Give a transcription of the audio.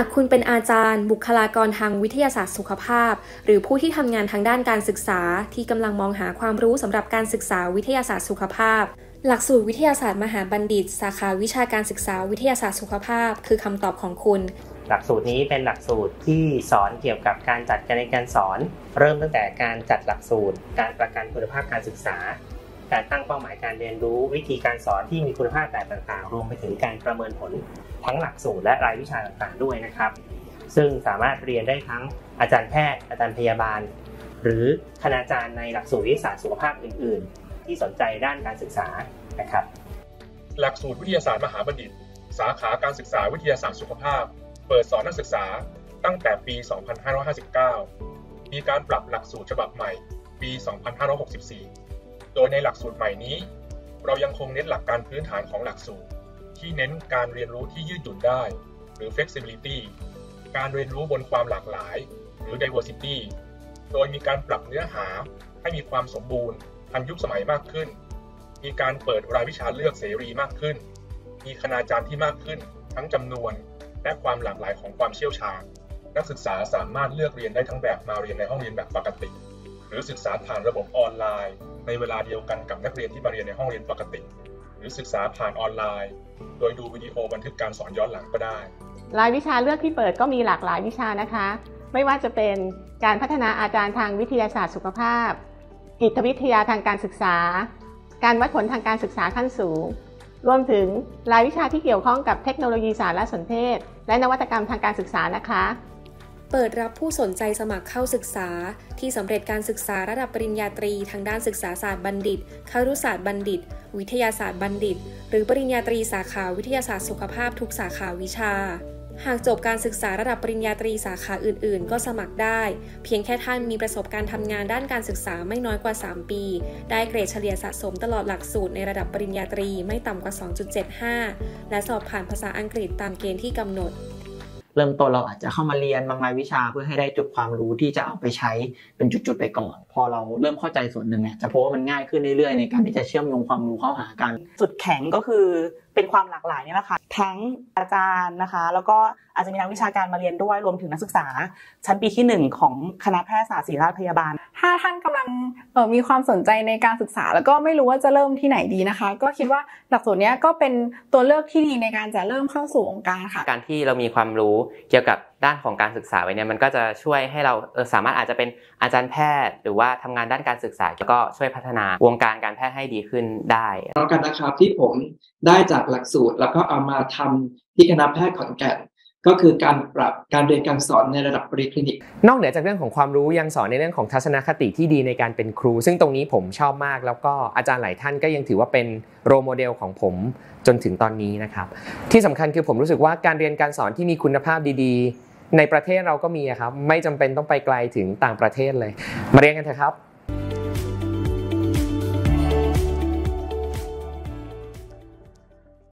ากคุณเป็นอาจารย์ บุคลากรทางวิทยาศาสตร์สุขภาพ หรือผู้ที่ทำงานทางด้านการศึกษา ที่กำลังมองหาความรู้สำหรับการศึกษาวิทยาศาสตร์สุขภาพ หลักสูตรวิทยาศาสตร์มหาบัณฑิต สาขาวิชาการศึกษาวิทยาศาสตร์สุขภาพ คือคำตอบของคุณ หลักสูตรนี้เป็นหลักสูตรที่สอนเกี่ยวกับการจัดการเรียนการสอน เริ่มตั้งแต่การจัดหลักสูตร การประกันคุณภาพการศึกษา การตั้งเป้าหมายการเรียนรู้ วิธีการสอนที่มีคุณภาพแบบต่างๆ รวมไปถึงการประเมินผลทั้งหลักสูตรและรายวิชาต่างๆด้วยนะครับ ซึ่งสามารถเรียนได้ทั้งอาจารย์แพทย์ อาจารย์พยาบาล หรือคณาจารย์ในหลักสูตรวิทยาศาสตร์สุขภาพอื่น ๆ ที่สนใจด้านการศึกษานะครับ หลักสูตรวิทยาศาสตร์มหาบัณฑิต สาขาการศึกษาวิทยาศาสตร์สุขภาพ เปิดสอนนักศึกษาตั้งแต่ปี 2559 มีการปรับหลักสูตรฉบับใหม่ปี 2564 ดยในหลักสูตรใหม่นี้ เรายังคงเน้นหลักการพื้นฐานของหลักสูตร ที่เน้นการเรียนรู้ที่ยืดหยุ่นได้ หรือ flexibility การเรียนรู้บนความหลากหลาย หรือ diversity โดยมีการปรับเนื้อหาให้มีความสมบูรณ์ทันยุคสมัยมากขึ้น มีการเปิดรายวิชาเลือกเสรีมากขึ้น มีคณาจารย์ที่มากขึ้น ทั้งจำนวนและความหลากหลายของความเชี่ยวชาญ นักศึกษาสามารถเลือกเรียนได้ทั้งแบบมาเรียนในห้องเรียนแบบปกติ หรือศึกษาผ่านระบบออนไลน์ ในเวลาเดียวกันกับนักเรียนที่มาเรียนในห้องเรียนปกติ หรือศึกษาผ่านออนไลน์ โดยดูวิดีโอบันทึกการสอนย้อนหลังก็ได้ รายวิชาเลือกที่เปิดก็มีหลากหลายวิชานะคะ ไม่ว่าจะเป็นการพัฒนาอาจารย์ทางวิทยาศาสตร์สุขภาพ กิจวิทยาทางการศึกษา การวัดผลทางการศึกษาขั้นสูง รวมถึงรายวิชาที่เกี่ยวข้องกับเทคโนโลยีสารสนเทศ และนวัตกรรมทางการศึกษานะคะ เปิดรับผู้สนใจสมัครเข้าศึกษา ที่สำเร็จการศึกษาระดับปริญญาตรี ทางด้านศึกษาศาสตร์บัณฑิตครุศาสตร์บัณฑิต วิทยาศาสตร์บัณฑิต หรือปริญญาตรีสาขาวิทยาศาสตร์สุขภาพทุกสาขาวิชา หากจบการศึกษาระดับปริญญาตรีสาขาอื่น ๆ ก็สมัครได้ เพียงแค่ท่านมีประสบการณ์ทำงานด้านการศึกษาไม่น้อยกว่า 3 ปี ได้เกรดเฉลี่ยสะสมตลอดหลักสูตรในระดับปริญญาตรีไม่ต่ำกว่า 2.75 และสอบผ่านภาษาอังกฤษตามเกณฑ์ที่กำหนด เริ่มต้นเราอาจจะเข้ามาเรียนบางรายวิชาเพื่อให้ได้จุดความรู้ที่จะเอาไปใช้เป็นจุดๆไปก่อน พอเราเริ่มเข้าใจส่วนหนึ่งเนี่ยจะพบว่ามันง่ายขึ้นเรื่อยๆในการที่จะเชื่อมโยงความรู้เข้าหากัน จุดแข็งก็คือ เป็นความหลากหลายนี่แหละค่ะทั้งอาจารย์นะคะ แล้วก็อาจจะมีนักวิชาการมาเรียนด้วย รวมถึงนักศึกษา ชั้นปีที่หนึ่งของคณะแพทยศาสตร์ศิริราชพยาบาล ถ้าท่านกำลังเอ่อมีความสนใจในการศึกษา แล้วก็ไม่รู้ว่าจะเริ่มที่ไหนดีนะคะ ก็คิดว่าหลักสูตรเนี้ยก็เป็นตัวเลือกที่ดีในการจะเริ่มเข้าสู่วงการค่ะ การที่เรามีความรู้เกี่ยวกับ ด้านของการศึกษาไว้เนี่ยมันก็จะช่วยให้เราเออสามารถอาจจะเป็นอาจารย์แพทย์ หรือว่าทำงานด้านการศึกษาแล้วก็ช่วยพัฒนาวงการการแพทย์ให้ดีขึ้นได้แล้วกันนะครับที่ผมได้จากหลักสูตร แล้วก็เอามาทำที่คณะแพทย์ขอนแก่นก็คือการปรับการเรียนการสอนในระดับปริคลินิก นอกเหนือจากเรื่องของความรู้ยังสอนในเรื่องของทัศนคติที่ดีในการเป็นครู ซึ่งตรงนี้ผมชอบมากแล้วก็อาจารย์หลายท่านก็ยังถือว่าเป็นโรโมเดลของผมจนถึงตอนนี้นะครับ ที่สำคัญคือผมรู้สึกว่าการเรียนการสอนที่มีคุณภาพดีๆ ในประเทศเราก็มีครับ ไม่จำเป็นต้องไปไกลถึงต่างประเทศเลย มาเรียนกันเถอะครับ